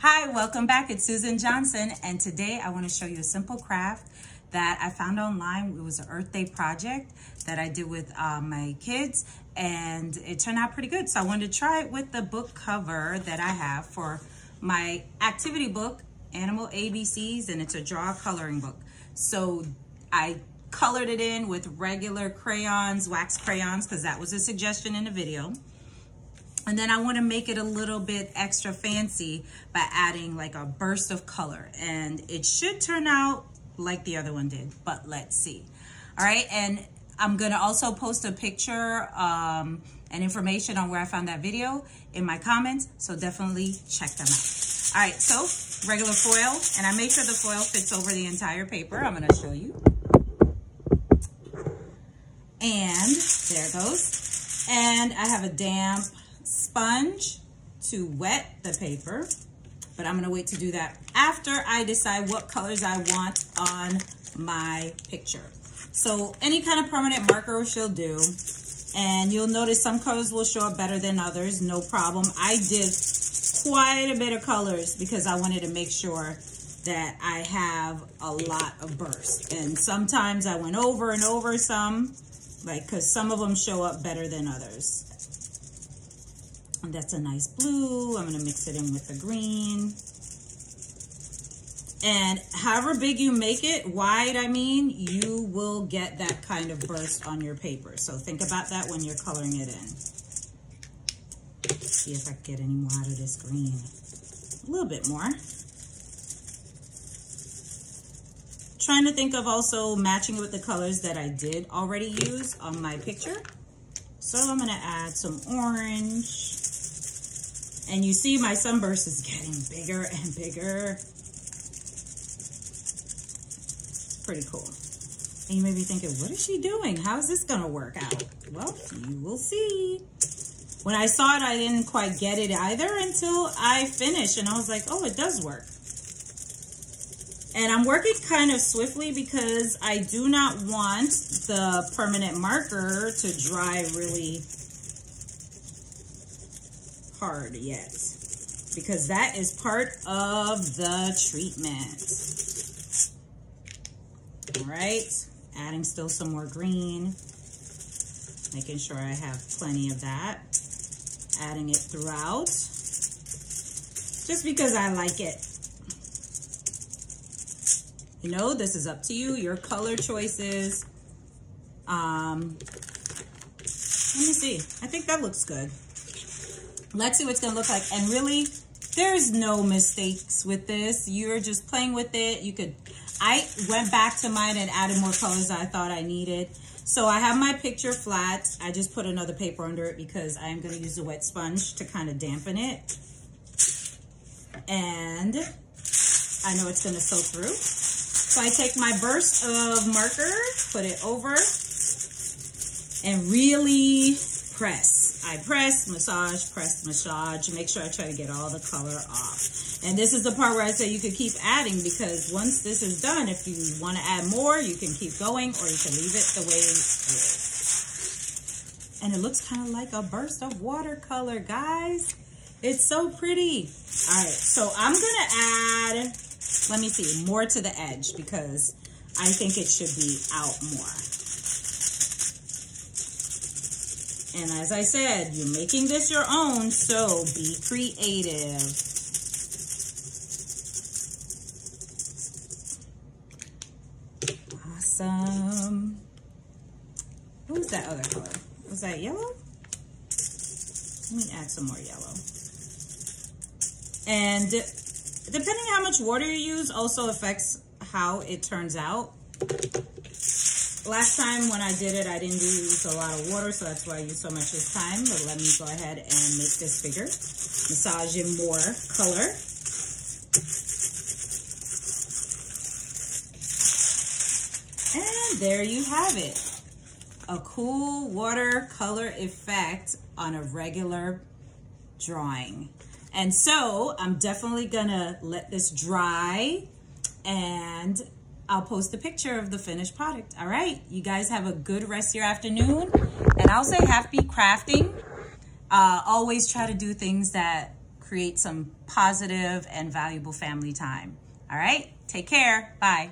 Hi, welcome back. It's Suzan Johnson, and today I want to show you a simple craft that I found online. It was an Earth Day project that I did with uh, my kids, and it turned out pretty good. So I wanted to try it with the book cover that I have for my activity book, Animal ABCs, and it's a draw coloring book. So I colored it in with regular crayons, wax crayons, because that was a suggestion in the video. And then I want to make it a little bit extra fancy by adding like a burst of color. And it should turn out like the other one did, but let's see. All right, and I'm going to also post a picture um, and information on where I found that video in my comments, so definitely check them out. All right, so regular foil, and I make sure the foil fits over the entire paper. I'm going to show you. And there goes. And I have a damp sponge to wet the paper, but I'm gonna wait to do that after I decide what colors I want on my picture. So any kind of permanent marker she'll do. And you'll notice some colors will show up better than others, no problem. I did quite a bit of colors because I wanted to make sure that I have a lot of bursts. And sometimes I went over and over some, like, because some of them show up better than others. That's a nice blue. I'm going to mix it in with the green. And however big you make it, wide I mean, you will get that kind of burst on your paper. So think about that when you're coloring it in. see if I can get any more out of this green. A little bit more. Trying to think of also matching with the colors that I did already use on my picture. So I'm going to add some orange. And you see my sunburst is getting bigger and bigger. It's Pretty cool. And you may be thinking, what is she doing? How is this going to work out? Well, you will see. When I saw it, I didn't quite get it either until I finished. And I was like, oh, it does work. And I'm working kind of swiftly because I do not want the permanent marker to dry really hard yet because that is part of the treatment. All right, adding still some more green, making sure I have plenty of that. Adding it throughout, just because I like it. You know, this is up to you, your color choices. Um, let me see, I think that looks good. Let's see what it's gonna look like. And really, there's no mistakes with this. You're just playing with it. You could, I went back to mine and added more colors I thought I needed. So I have my picture flat. I just put another paper under it because I am gonna use a wet sponge to kind of dampen it. And I know it's gonna soak through. So I take my burst of marker, put it over, and really press. I press, massage, press, massage, make sure I try to get all the color off. And this is the part where I say you could keep adding because once this is done, if you want to add more, you can keep going or you can leave it the way it is. And it looks kind of like a burst of watercolor, guys. It's so pretty. All right, so I'm going to add, let me see, more to the edge because I think it should be out more. And as I said, you're making this your own, so be creative. Awesome. What was that other color? Was that yellow? Let me add some more yellow. And depending how much water you use also affects how it turns out. Last time when I did it, I didn't use a lot of water, so that's why I used so much this time. But let me go ahead and make this bigger. Massage in more color. And there you have it. A cool watercolor effect on a regular drawing. And so I'm definitely gonna let this dry and I'll post a picture of the finished product. All right, you guys have a good rest of your afternoon. And I'll say happy crafting. Uh, always try to do things that create some positive and valuable family time. All right, take care. Bye.